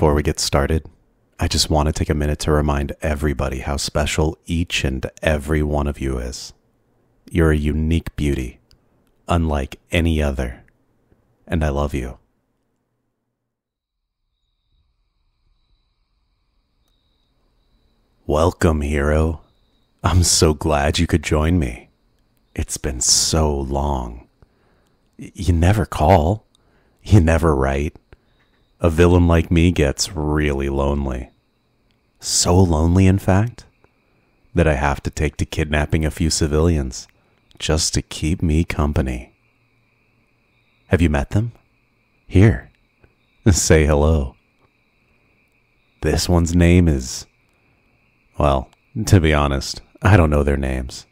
Before we get started, I just want to take a minute to remind everybody how special each and every one of you is. You're a unique beauty, unlike any other, and I love you. Welcome, hero. I'm so glad you could join me. It's been so long. You never call. You never write. A villain like me gets really lonely. So lonely, in fact, that I have to take to kidnapping a few civilians just to keep me company. Have you met them? Here. Say hello. This one's name is. Well, to be honest, I don't know their names.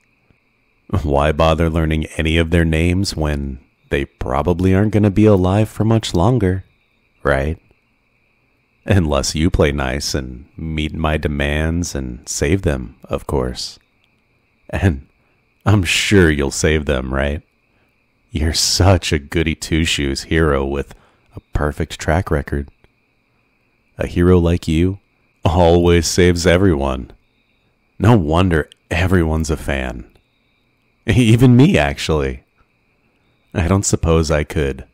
Why bother learning any of their names when they probably aren't going to be alive for much longer, right? Unless you play nice and meet my demands and save them, of course. And I'm sure you'll save them, right? You're such a goody two shoes hero with a perfect track record. A hero like you always saves everyone. No wonder everyone's a fan. Even me, actually. I don't suppose I could.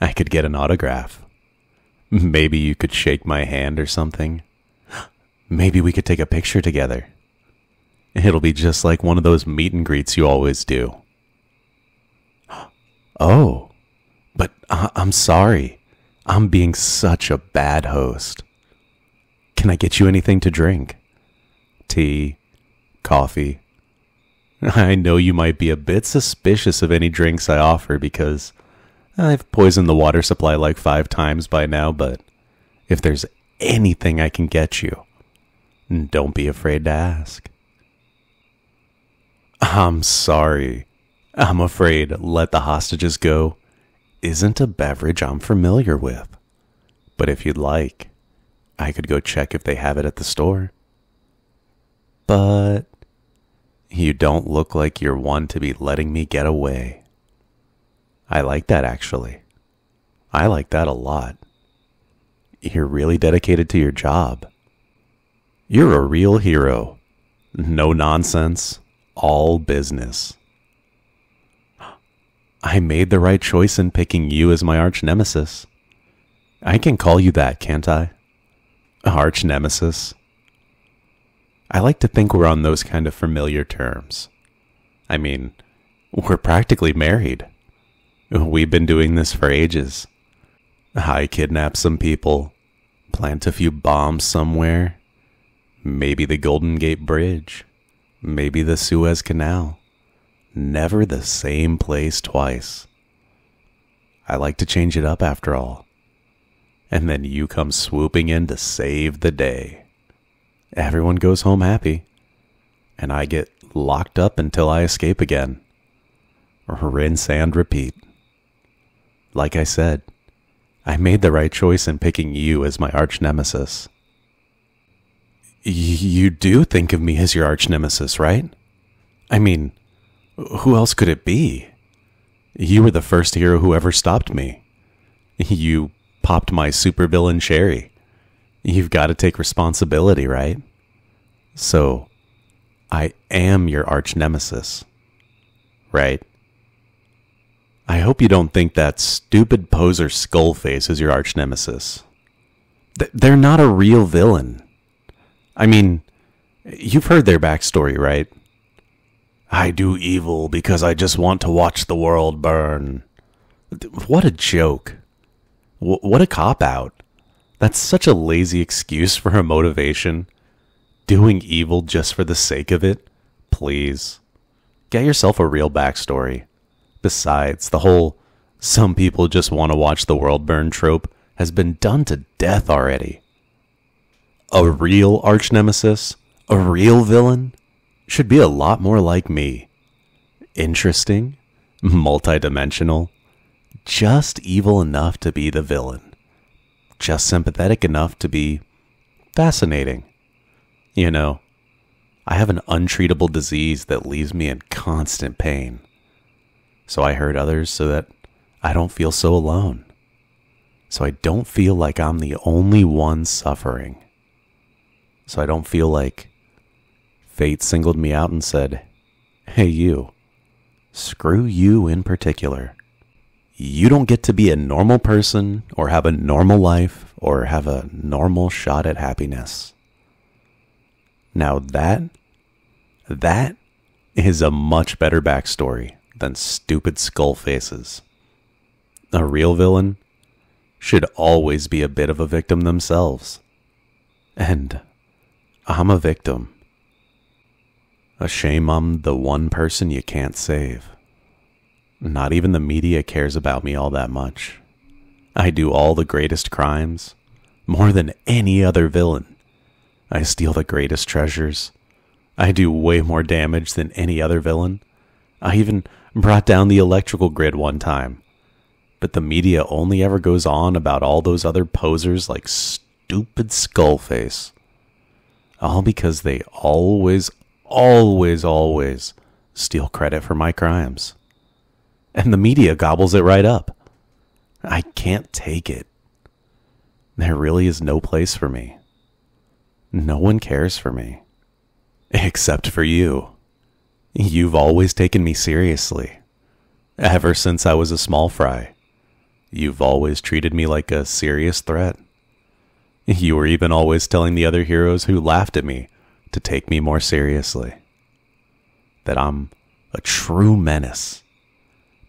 I could get an autograph. Maybe you could shake my hand or something. Maybe we could take a picture together. It'll be just like one of those meet and greets you always do. Oh, but I- I'm sorry. I'm being such a bad host. Can I get you anything to drink? Tea, coffee. I know you might be a bit suspicious of any drinks I offer because I've poisoned the water supply like five times by now, but if there's anything I can get you, don't be afraid to ask. I'm sorry. I'm afraid let the hostages go isn't a beverage I'm familiar with. But if you'd like, I could go check if they have it at the store. But you don't look like you're one to be letting me get away. I like that actually. I like that a lot. You're really dedicated to your job. You're a real hero. No nonsense, all business. I made the right choice in picking you as my arch nemesis. I can call you that, can't I? Arch nemesis. I like to think we're on those kind of familiar terms. I mean, we're practically married. We've been doing this for ages. I kidnap some people, plant a few bombs somewhere, maybe the Golden Gate Bridge, maybe the Suez Canal. Never the same place twice. I like to change it up after all. And then you come swooping in to save the day. Everyone goes home happy, and I get locked up until I escape again. Rinse and repeat. Like I said, I made the right choice in picking you as my arch nemesis. Y- You do think of me as your arch nemesis, right? I mean, who else could it be? You were the first hero who ever stopped me. You popped my supervillain cherry. You've got to take responsibility, right? So, I am your arch nemesis, right? I hope you don't think that stupid poser Skullface is your arch nemesis. Th- They're not a real villain. I mean, you've heard their backstory, right? I do evil because I just want to watch the world burn. What a joke. Wh- What a cop out. That's such a lazy excuse for a motivation. Doing evil just for the sake of it? Please. Get yourself a real backstory. Besides, the whole some people just want to watch the world burn trope has been done to death already. A real arch nemesis, a real villain, should be a lot more like me. Interesting, multidimensional, just evil enough to be the villain, just sympathetic enough to be fascinating. You know, I have an untreatable disease that leaves me in constant pain. So I hurt others so that I don't feel so alone. So I don't feel like I'm the only one suffering. So I don't feel like fate singled me out and said, Hey, you, screw you in particular. You don't get to be a normal person or have a normal life or have a normal shot at happiness. Now that, that is a much better backstory than stupid Skullface's. A real villain should always be a bit of a victim themselves. And I'm a victim. A shame I'm the one person you can't save. Not even the media cares about me all that much. I do all the greatest crimes, more than any other villain. I steal the greatest treasures. I do way more damage than any other villain. I even brought down the electrical grid one time. But the media only ever goes on about all those other posers like stupid Skullface. All because they always, always, always steal credit for my crimes. And the media gobbles it right up. I can't take it. There really is no place for me. No one cares for me. Except for you. You've always taken me seriously. Ever since I was a small fry. You've always treated me like a serious threat. You were even always telling the other heroes who laughed at me to take me more seriously. That I'm a true menace.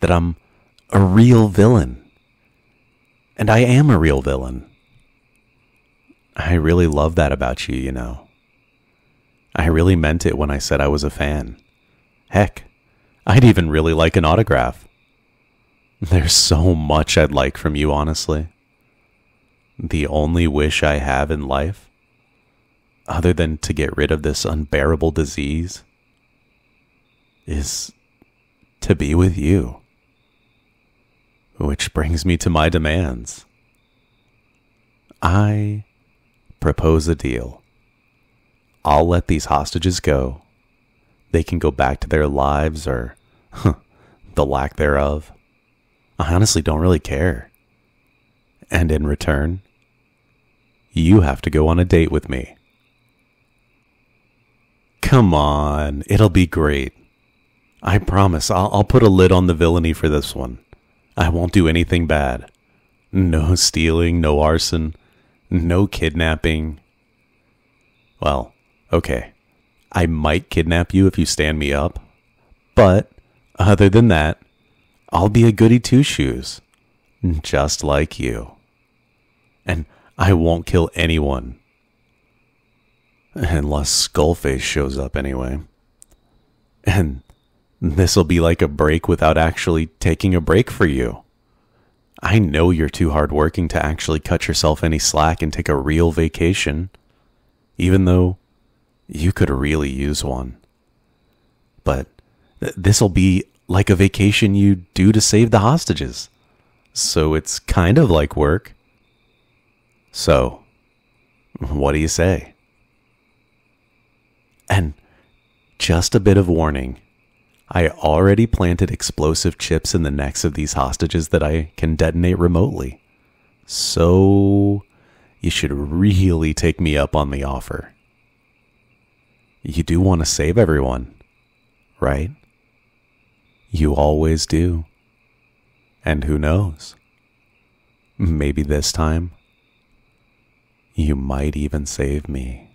That I'm a real villain. And I am a real villain. I really love that about you, you know. I really meant it when I said I was a fan. Heck, I'd even really like an autograph. There's so much I'd like from you, honestly. The only wish I have in life, other than to get rid of this unbearable disease, is to be with you. Which brings me to my demands. I propose a deal. I'll let these hostages go. They can go back to their lives or huh, the lack thereof. I honestly don't really care. And in return, you have to go on a date with me. Come on, it'll be great. I promise I'll, I'll put a lid on the villainy for this one. I won't do anything bad. No stealing, no arson, no kidnapping. Well, okay. I might kidnap you if you stand me up. But other than that, I'll be a goody two shoes. Just like you. And I won't kill anyone. Unless Skullface shows up anyway. And this'll be like a break without actually taking a break for you. I know you're too hardworking to actually cut yourself any slack and take a real vacation, even though you could really use one. But th- this'll be like a vacation you do to save the hostages. So it's kind of like work. So, what do you say? And just a bit of warning I already planted explosive chips in the necks of these hostages that I can detonate remotely. So, you should really take me up on the offer. You do want to save everyone, right? You always do. And who knows? Maybe this time, you might even save me.